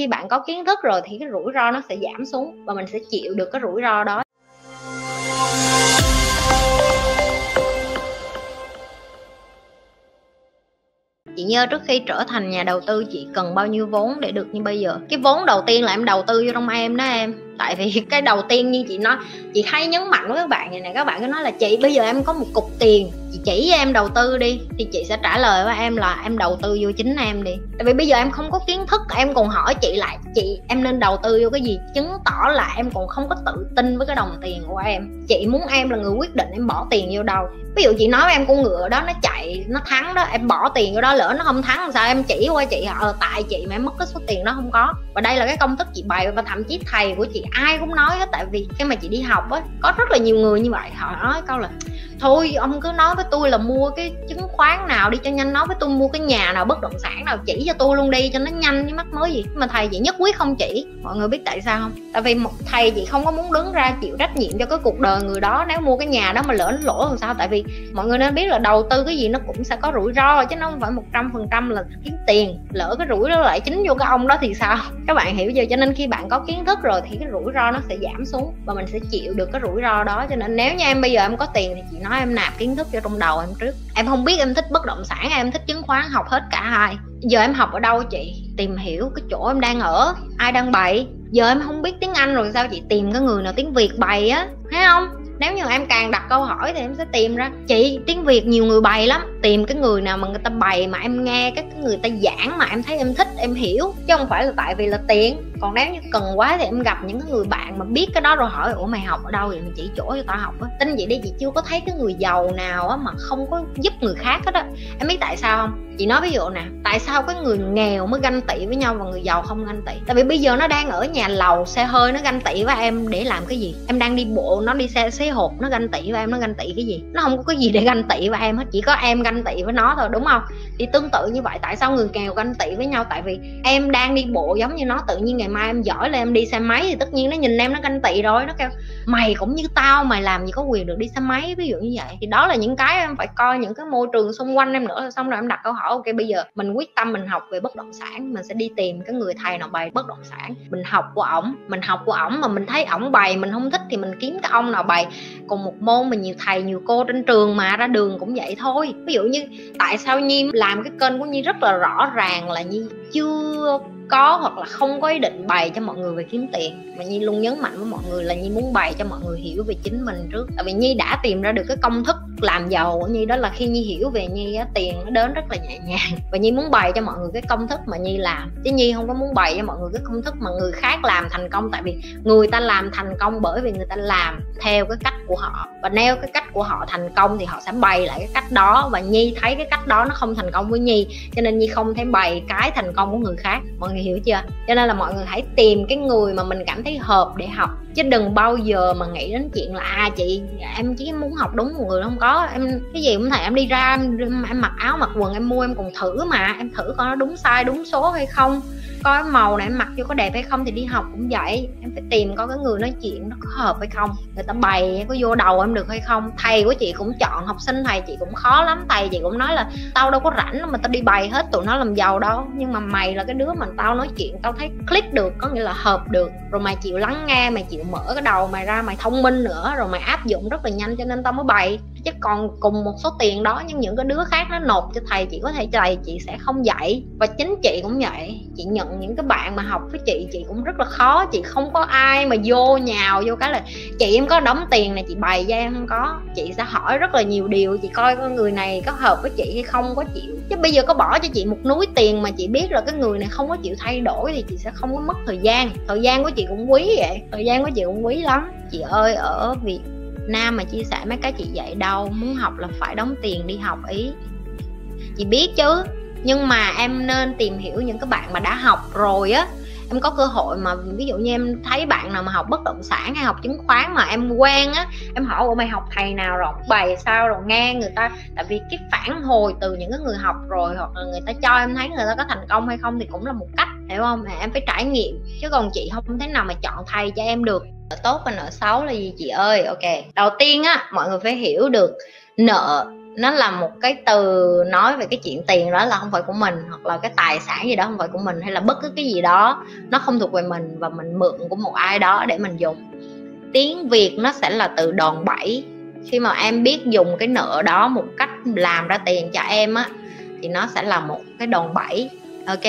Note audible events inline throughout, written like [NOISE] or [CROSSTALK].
khi bạn có kiến thức rồi thì cái rủi ro nó sẽ giảm xuống và mình sẽ chịu được cái rủi ro đó. Chị nhớ trước khi trở thành nhà đầu tư, chị cần bao nhiêu vốn để được như bây giờ? Cái vốn đầu tiên là em đầu tư vô trong em đó em tại vì cái đầu tiên như chị nói, chị hay nhấn mạnh với các bạn này này các bạn cứ nói là, chị, bây giờ em có một cục tiền, chị chỉ em đầu tư đi. Thì chị sẽ trả lời với em là, em đầu tư vô chính em đi. Tại vì bây giờ em không có kiến thức, em còn hỏi chị lại, chị, em nên đầu tư vô cái gì? Chứng tỏ là em còn không có tự tin với cái đồng tiền của em. Chị muốn em là người quyết định em bỏ tiền vô đâu. Ví dụ chị nói với em con ngựa đó, nó chạy, nó thắng đó, em bỏ tiền vô đó, lỡ nó không thắng sao em chỉ qua chị? Ờ tại chị mà em mất cái số tiền đó không có. Và đây là cái công thức chị bày và thậm chí thầy của chị ai cũng nói hết, tại vì khi mà chị đi học á, có rất là nhiều người như vậy, họ nói câu là thôi, ông cứ nói với tôi là mua cái chứng khoán nào đi cho nhanh. Nói với tôi mua cái nhà nào, bất động sản nào, chỉ cho tôi luôn đi, cho nó nhanh với mắc mới gì. Mà thầy chị nhất quyết không chỉ. Mọi người biết tại sao không? Tại vì một thầy chị không có muốn đứng ra chịu trách nhiệm cho cái cuộc đời người đó. Nếu mua cái nhà đó mà lỡ nó lỗ làm sao? Tại vì mọi người nên biết là đầu tư cái gì nó cũng sẽ có rủi ro, chứ nó không phải một trăm phần trăm là kiếm tiền. Lỡ cái rủi ro lại chính vô cái ông đó thì sao? [LAUGHS] Các bạn hiểu chưa? Cho nên khi bạn có kiến thức rồi thì cái rủi ro nó sẽ giảm xuống và mình sẽ chịu được cái rủi ro đó. Cho nên nếu như em bây giờ em có tiền thì chị nói em nạp kiến thức vô trong đầu em trước. Em không biết em thích bất động sản em thích chứng khoán, học hết cả hai. Giờ em học ở đâu chị? Tìm hiểu cái chỗ em đang ở. Ai đang bày? Giờ em không biết tiếng anh rồi sao chị tìm cái người nào tiếng việt bày á, thấy không? Nếu như em càng đặt câu hỏi thì em sẽ tìm ra. Chị, tiếng việt nhiều người bày lắm tìm cái người nào mà người ta bày mà em nghe các người ta giảng mà em thấy em thích, em hiểu. Chứ không phải là tại vì là tiền. Còn nếu như cần quá thì em gặp những cái người bạn mà biết cái đó rồi hỏi, ủa, mày học ở đâu vậy? Mày chỉ chỗ cho tao học á. Tin vậy đi, chị chưa có thấy cái người giàu nào á mà không có giúp người khác hết á. Em biết tại sao không? Chị nói ví dụ nè, tại sao cái người nghèo mới ganh tị với nhau và người giàu không ganh tị? Tại vì bây giờ nó đang ở nhà lầu, xe hơi nó ganh tị với em để làm cái gì? Em đang đi bộ, nó đi xe xế hộp nó ganh tị với em, nó ganh tị cái gì? Nó không có cái gì để ganh tị với em hết, chỉ có em ganh tị với nó thôi, đúng không? Thì tương tự như vậy, tại sao người nghèo ganh tị với nhau? Tại vì em đang đi bộ giống như nó, tự nhiên ngày mai em giỏi là em đi xe máy thì tất nhiên nó nhìn em nó ganh tị rồi, nó kêu, mày cũng như tao, mày làm gì có quyền được đi xe máy? Ví dụ như vậy. Thì đó là những cái em phải coi những cái môi trường xung quanh em nữa, xong rồi em đặt câu hỏi, ok, bây giờ mình quyết tâm mình học về bất động sản, mình sẽ đi tìm cái người thầy nào bày bất động sản, mình học của ổng, mình học của ổng mà mình thấy ổng bày, mình không thích thì mình kiếm cái ông nào bày cùng một môn mà nhiều thầy, nhiều cô trên trường mà ra đường cũng vậy thôi. Ví dụ dụ như, tại sao nhi làm cái kênh của nhi rất là rõ ràng là nhi chưa có hoặc là không có ý định bày cho mọi người về kiếm tiền, mà nhi luôn nhấn mạnh với mọi người là nhi muốn bày cho mọi người hiểu về chính mình trước. Tại vì nhi đã tìm ra được cái công thức làm giàu của nhi đó là khi nhi hiểu về nhi á, tiền nó đến rất là nhẹ nhàng. Và nhi muốn bày cho mọi người cái công thức mà nhi làm. Chứ nhi không có muốn bày cho mọi người cái công thức mà người khác làm thành công. Tại vì người ta làm thành công bởi vì người ta làm theo cái cách của họ. Và neo cái cách của họ thành công thì họ sẽ bày lại cái cách đó. Và nhi thấy cái cách đó nó không thành công với nhi. Cho nên nhi không thể bày cái thành công của người khác. Mọi người hiểu chưa? Cho nên là mọi người hãy tìm cái người mà mình cảm thấy hợp để học. Chứ đừng bao giờ mà nghĩ đến chuyện là à chị, em chỉ muốn học đúng một người, không có em cái gì cũng thầy em đi ra em, em mặc áo mặc quần em mua em còn thử mà em thử coi nó đúng sai đúng số hay không. Coi màu này em mặc vô có đẹp hay không thì đi học cũng vậy. Em phải tìm coi cái người nói chuyện nó có hợp hay không. Người ta bày có vô đầu em được hay không. Thầy của chị cũng chọn học sinh thầy chị cũng khó lắm. Thầy chị cũng nói là tao đâu có rảnh mà tao đi bày hết tụi nó làm giàu đâu. Nhưng mà mày là cái đứa mà tao nói chuyện tao thấy click được có nghĩa là hợp được. Rồi mày chịu lắng nghe mày chịu mở cái đầu mày ra mày thông minh nữa rồi mày áp dụng rất là nhanh cho nên tao mới bày chứ còn cùng một số tiền đó, nhưng những cái đứa khác nó nộp cho thầy, chị có thể thầy, chị sẽ không dạy. Và chính chị cũng vậy. Chị nhận những cái bạn mà học với chị chị cũng rất là khó. Chị không có ai mà vô nhào vô cái là chị em có đóng tiền này, chị bày ra em không có. Chị sẽ hỏi rất là nhiều điều, chị coi con người này có hợp với chị hay không có chịu. Chứ bây giờ có bỏ cho chị một núi tiền mà chị biết là cái người này không có chịu thay đổi thì chị sẽ không có mất thời gian. Thời gian của chị cũng quý vậy, thời gian của chị cũng quý lắm. Chị ơi, ở việt nam mà chia sẻ mấy cái chị dạy đâu, muốn học là phải đóng tiền đi học ý. Chị biết chứ, nhưng mà em nên tìm hiểu những cái bạn mà đã học rồi á. Em có cơ hội mà, ví dụ như em thấy bạn nào mà học bất động sản hay học chứng khoán mà em quen á, em hỏi, ủa, mày học thầy nào rồi? Bày sao rồi, nghe người ta, tại vì cái phản hồi từ những cái người học rồi hoặc là người ta cho em thấy người ta có thành công hay không thì cũng là một cách hiểu không? Em phải trải nghiệm. Chứ còn chị không thể nào mà chọn thầy cho em được. Nợ tốt và nợ xấu là gì chị ơi? Ok. Đầu tiên á, mọi người phải hiểu được nợ nó là một cái từ nói về cái chuyện tiền đó là không phải của mình, hoặc là cái tài sản gì đó không phải của mình, hay là bất cứ cái gì đó, nó không thuộc về mình và mình mượn của một ai đó để mình dùng. Tiếng việt nó sẽ là từ đòn bẩy. Khi mà em biết dùng cái nợ đó một cách làm ra tiền cho em á, thì nó sẽ là một cái đòn bẩy. Ok?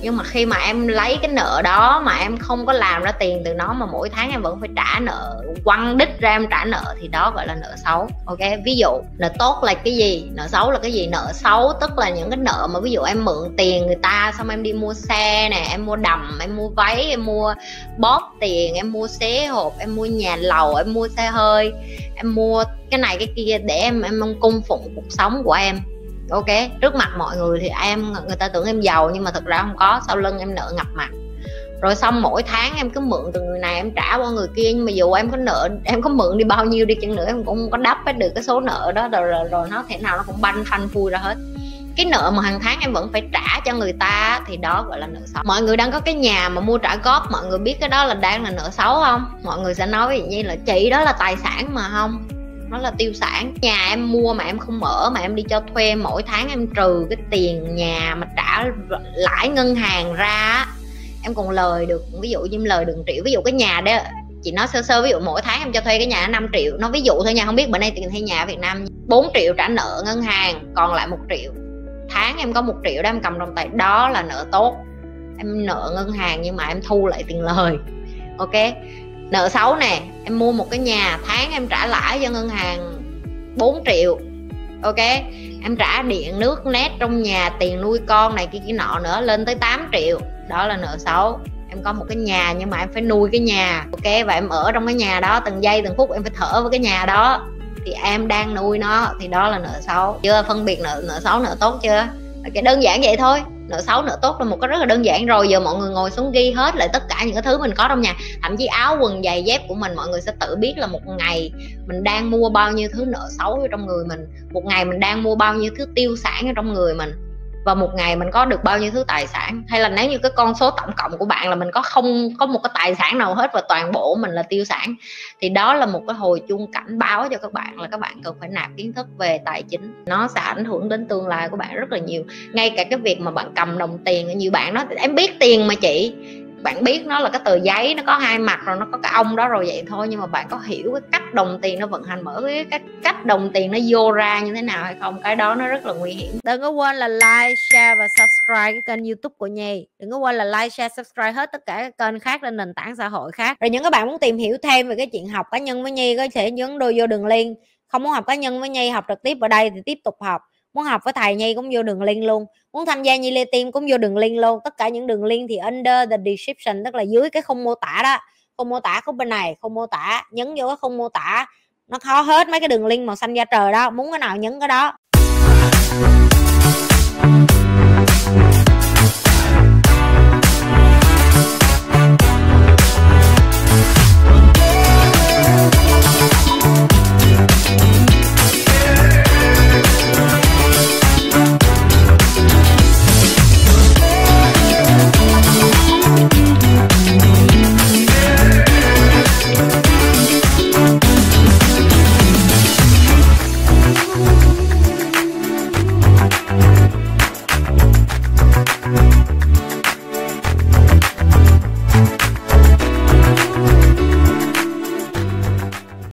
Nhưng mà khi mà em lấy cái nợ đó mà em không có làm ra tiền từ nó mà mỗi tháng em vẫn phải trả nợ, quăng đích ra em trả nợ thì đó gọi là nợ xấu, ok? Ví dụ nợ tốt là cái gì? Nợ xấu là cái gì? Nợ xấu tức là những cái nợ mà ví dụ em mượn tiền người ta xong em đi mua xe nè, em mua đầm, em mua váy, em mua bóp tiền, em mua xế hộp, em mua nhà lầu, em mua xe hơi, em mua cái này cái kia để em em cung phụng cuộc sống của em ok trước mặt mọi người thì em người ta tưởng em giàu nhưng mà thật ra không có sau lưng em nợ ngập mặt. Rồi xong mỗi tháng em cứ mượn từ người này em trả qua người kia nhưng mà dù em có nợ em có mượn đi bao nhiêu đi chăng nữa em cũng không có đắp hết được cái số nợ đó rồi, rồi, rồi nó thể nào nó cũng banh phanh phui ra hết. Cái nợ mà hàng tháng em vẫn phải trả cho người ta thì đó gọi là nợ xấu. Mọi người đang có cái nhà mà mua trả góp mọi người biết cái đó là đang là nợ xấu không? Mọi người sẽ nói như là chị đó là tài sản mà không? Nó là tiêu sản. Nhà em mua mà em không mở, mà em đi cho thuê mỗi tháng em trừ cái tiền nhà mà trả lãi ngân hàng ra em còn lời được, ví dụ như em lời đừng triệu. Ví dụ cái nhà đó, chị nói sơ sơ, ví dụ mỗi tháng em cho thuê cái nhà 5 triệu. Nó ví dụ thôi nha, không biết bữa nay tiền thuê nhà ở Việt Nam 4 triệu trả nợ ngân hàng, còn lại một triệu. Tháng em có một triệu đó em cầm trong tay, đó là nợ tốt. Em nợ ngân hàng nhưng mà em thu lại tiền lời. Ok? Nợ xấu nè, em mua một cái nhà, tháng em trả lãi cho ngân hàng 4 triệu, ok? Em trả điện, nước nét trong nhà, tiền nuôi con này kia kia nọ nữa lên tới 8 triệu, đó là nợ xấu. Em có một cái nhà nhưng mà em phải nuôi cái nhà, ok? Và em ở trong cái nhà đó từng giây, từng phút em phải thở với cái nhà đó. Thì em đang nuôi nó, thì đó là nợ xấu. Chưa phân biệt nợ nợ xấu, nợ tốt chưa? Cái đơn giản vậy thôi nợ xấu, nợ tốt là một cái rất là đơn giản. Rồi giờ mọi người ngồi xuống ghi hết lại tất cả những cái thứ mình có trong nhà. Thậm chí áo, quần, giày, dép của mình mọi người sẽ tự biết là một ngày mình đang mua bao nhiêu thứ nợ xấu ở trong người mình. Một ngày mình đang mua bao nhiêu thứ tiêu sản ở trong người mình và một ngày mình có được bao nhiêu thứ tài sản? Hay là nếu như cái con số tổng cộng của bạn là mình có không, có một cái tài sản nào hết và toàn bộ mình là tiêu sản, thì đó là một cái hồi chuông cảnh báo cho các bạn là các bạn cần phải nạp kiến thức về tài chính. Nó sẽ ảnh hưởng đến tương lai của bạn rất là nhiều. Ngay cả cái việc mà bạn cầm đồng tiền nhiều bạn nói, em biết tiền mà chị bạn biết nó là cái tờ giấy, nó có hai mặt rồi, nó có cái ông đó rồi, vậy thôi. Nhưng mà bạn có hiểu cái cách đồng tiền nó vận hành, mở cái cách cách đồng tiền nó vô ra như thế nào hay không? Cái đó nó rất là nguy hiểm. Đừng có quên là like, share và subscribe cái kênh youtube của nhi. Đừng có quên là like, share, subscribe hết tất cả các kênh khác trên nền tảng xã hội khác. Rồi những các bạn muốn tìm hiểu thêm về cái chuyện học cá nhân với nhi, có thể nhấn đôi vô đường link. Không muốn học cá nhân với nhi, học trực tiếp ở đây thì tiếp tục học muốn học với thầy nhi cũng vô đường link luôn. Muốn tham gia nhi lê team cũng vô đường link luôn. Tất cả những đường link thì under the description, tức là dưới cái không mô tả đó. Không mô tả khúc bên này không mô tả, nhấn vô cái không mô tả. Nó khó hết mấy cái đường link màu xanh da trời đó. Muốn cái nào nhấn cái đó.